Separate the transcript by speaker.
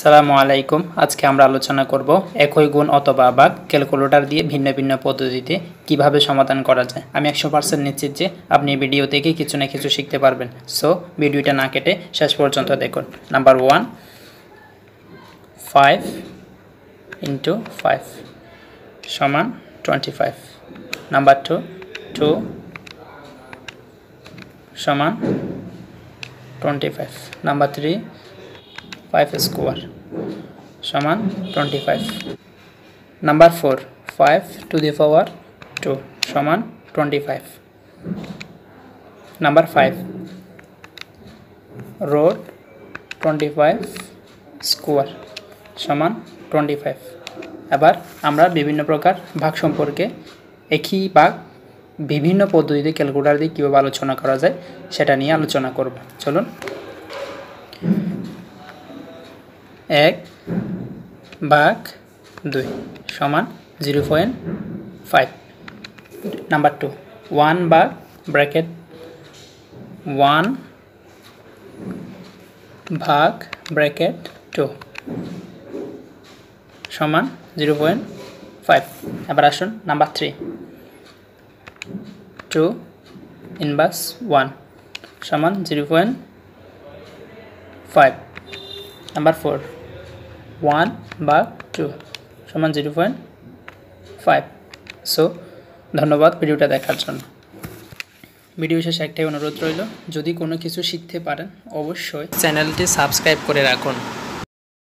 Speaker 1: সালামু আলাইকুম। আজকে আমরা আলোচনা করব একই গুণ অথবা বাঘ ক্যালকুলেটর দিয়ে ভিন্ন ভিন্ন পদ্ধতিতে কীভাবে সমাধান করা যায়। আমি একশো পার্সেন্ট নিশ্চিত যে আপনি ভিডিও থেকে কিছু না কিছু শিখতে পারবেন। সো ভিডিওটা না কেটে শেষ পর্যন্ত দেখুন। Number one five into five সমান twenty five number two two সমান twenty five number three five square সমান twenty five number four five to the power two সমান twenty five number five root twenty five square সমান twenty five এবার আমরা বিভিন্ন প্রকার ভাগ সম্পর্কে একই ভাগ বিভিন্ন পদ্ধতিতে ক্যালকুলেটার দিয়ে কীভাবে আলোচনা করা যায় সেটা নিয়ে আলোচনা করব। চলুন এক ভাগ দুই সমান zero point five. Number two, one ভাগ ব্র্যাকেট, ওয়ান ভাগ ব্র্যাকেট টু সমান জিরো পয়েন্ট ফাইভ। এবার আসুন number three, two inverse one সমান zero point five. Number four one বা টু সমান জিরো পয়েন্ট ফাইভ সো ধন্যবাদ ভিডিওটা দেখার জন্য। ভিডিও শেষে একটাই অনুরোধ রইল, যদি কোনো কিছু শিখতে পারেন, অবশ্যই চ্যানেলটি সাবস্ক্রাইব করে রাখুন।